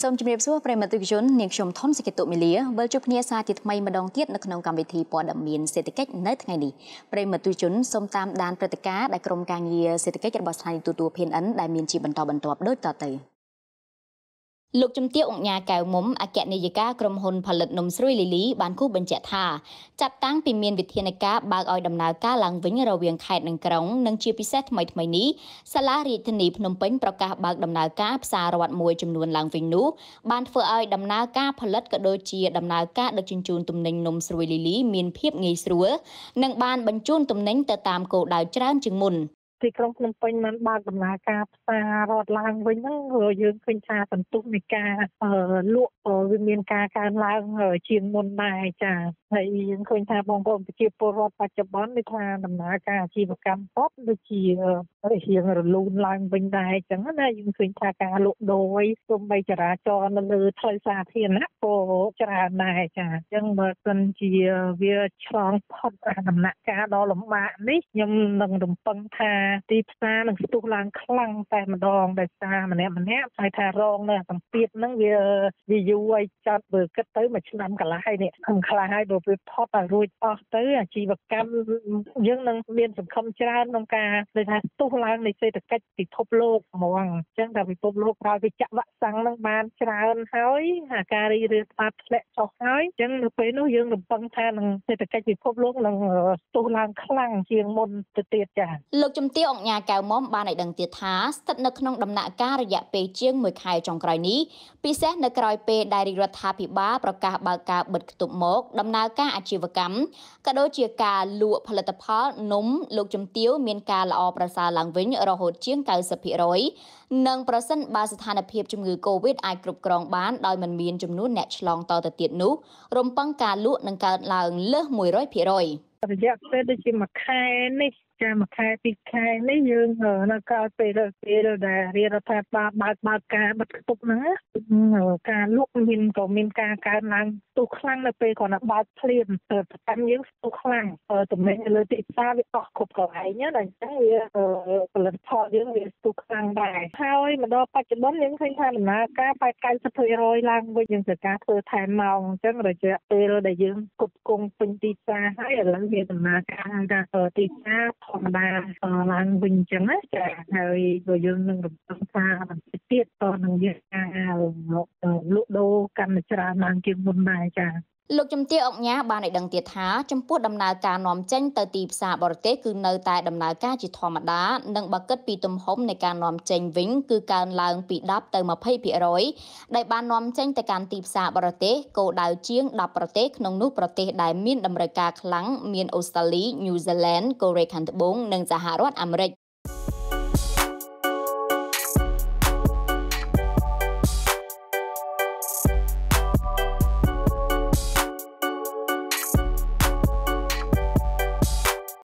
សូមជម្រាបសួរប្រិមត្តទស្សនិកជននាងខ្ញុំថនសេចក្ដីតុមីលាវិលជួបគ្នាសាជាថ្មីម្ដងទៀតនៅក្នុងកម្មវិធីព័ត៌មានសេដ្ឋកិច្ចនៅថ្ងៃនេះប្រិមត្តទស្សនិកជនសូមតាមដានព្រឹត្តិការណ៍ដែលក្រុមការងារសេដ្ឋកិច្ចរបស់ស្ថានីយ៍ទូទួល PNN ដែលមានជាបន្តបន្ទាប់ដូចតទៅ លោកជំទាវអង្គញាកៅមុំអគ្គនាយិកាក្រុមហ៊ុនផលិតនំស្រួយលីលីបានគូបញ្ជាក់ថាចាប់តាំងពីមានវិធានការបើកឲ្យដំណើរការឡើងវិញរវាងខេត្តនិងក្រុងនិងជាពិសេសថ្មីថ្មីនេះសាលារាជធានីភ្នំពេញប្រកាសបើកដំណើរការផ្សាររដ្ឋមួយចំនួនឡើងវិញនោះបានធ្វើឲ្យដំណើរការផលិតក៏ដូចជាដំណើរការដឹកជញ្ជូនទំនិញនំស្រួយលីលីមានភាពងាយស្រួលនិងបានបញ្ជូនទំនិញទៅតាមគោលដៅច្រើនជាងមុន ទីក្រុងភ្នំពេញបានបើកដំណើរការផ្សាររត់ឡើងវិញហ្នឹងយើងឃើញថាសន្ទុះនៃការលក់វាមានការកើនឡើងជាងមុនដែរចាហើយយើងឃើញថាបងប្អូនប្រជាពលរដ្ឋបច្ចុប្បន្នគឺថាដំណើរការអាជីវកម្មពតដូចជារៀងរលូនឡើងវិញដែរអញ្ចឹងណាយើងឃើញថាការលក់ដូរទោះបីចរាចរណ៍នៅលើផ្លូវសាធារណៈក៏ច្រើនដែរចាអញ្ចឹងបើសិនជាវាឆ្លងផុតដំណាក់កាលដ៏លំបាកនេះខ្ញុំនឹងរំពឹងថាទីផ្សារនឹងស្ទុះឡើងខ្លាំងតែម្ដងដោយសារម្នាក់ម្នាក់ហើយថារងនៅសម្ពាធហ្នឹងវាវាយូរហើយចាត់បើគិតទៅមួយឆ្នាំកន្លះហើយនេះខ្ញុំខ្លាចហើយបើវាផុតឲ្យរួចអស់ទៅអាជីវកម្មយើងនឹងមានសង្ឃឹមច្រើនក្នុងការដូចថាស្ទុះឡើងនៃសេដ្ឋកិច្ចពិភពលោកហ្មងអញ្ចឹងតែពិភពលោកក្រោយពីចាក់វ៉ាក់សាំងហ្នឹងបានច្រើនហើយអាការរីករាលដាលធ្លាក់ចុះហើយអញ្ចឹងនៅពេលនោះយើងរំពឹងថានឹងសេដ្ឋកិច្ចពិភពលោកនឹងស្ទុះឡើងខ្លាំងជាងមុនទៅទៀតចា៎លោកជំទាវអង្គញាកៅមុំបានឲ្យដឹងទៀតថាស្ថិតនៅក្នុងដំណាក់កាលរយៈពេលជាង1ខែចុងក្រោយនេះពិសេសនៅក្រោយពេលដែលរដ្ឋាភិបាលប្រកាសបើកការបិទគប់មកដំណើរការអាជីវកម្មក៏ដូចជាការលក់ផលិតផលនំលោកជំទាវមានការល្អប្រសើរឡើងវិញរហូតជាង90%និងប្រសិនបើស្ថានភាពជំងឺ Covid អាចគ្រប់គ្រងបានដោយមិនមានចំនួនអ្នកឆ្លងតទៅទៀតនោះរំពឹងការលក់នឹងកើនឡើងលើស100%រយៈពេលដូចជាមួយខែនេះ ចាមួយខែពីរខែនេះយើងនៅក្រោយពេលពេលដែលរាជរដ្ឋាភិបាលបើកបើកការបិទគប់ហ្នឹងការលក់មានក៏មានការកើនឡើងទុះខ្លាំងនៅពេលគាត់បើកភ្លាមទៅតាមយើងទុះខ្លាំងតំណែងលើទីផ្សារវាអស់គ្រប់កន្លែងណាដល់អញ្ចឹងវាផលិតផលយើងវាទុះខ្លាំងដែរហើយមកដល់បច្ចុប្បន្នយើងឃើញថាដំណើរការបែប90%ឡើងវិញយើងត្រូវការធ្វើថែមម៉ោងអញ្ចឹងរយៈពេលដែលយើងគប់គង់ពេញទីផ្សារហើយឥឡូវវាដំណើរការថាទីផ្សារធម្មតាឡើងវិញអញ្ចឹងណាចាហើយក៏យើងនឹងរំពឹងថាបន្តិចទៀតក៏នឹងយើងអាចលក់ដូរកាន់តែច្រើនឡើងជាងមុនដែរចា លោកជំទាវអុកញ៉ាបានឲ្យដឹងទៀតថាចំពោះដំណើរការនាំចេញទៅទីផ្សារបរទេសគឺនៅតែដំណើរការជាធម្មតានិងបើគិតពីទំហំនៃការនាំចេញវិញគឺកើនឡើងពី10ទៅ20%ដែលបាននាំចេញទៅកាន់ទីផ្សារបរទេសគោលដៅជាង10ប្រទេសក្នុងនោះប្រទេសដែលមានតម្រូវការខ្លាំងមានអូស្ត្រាលី, New Zealand, កូរ៉េខាងត្បូងនិងសហរដ្ឋអាមេរិក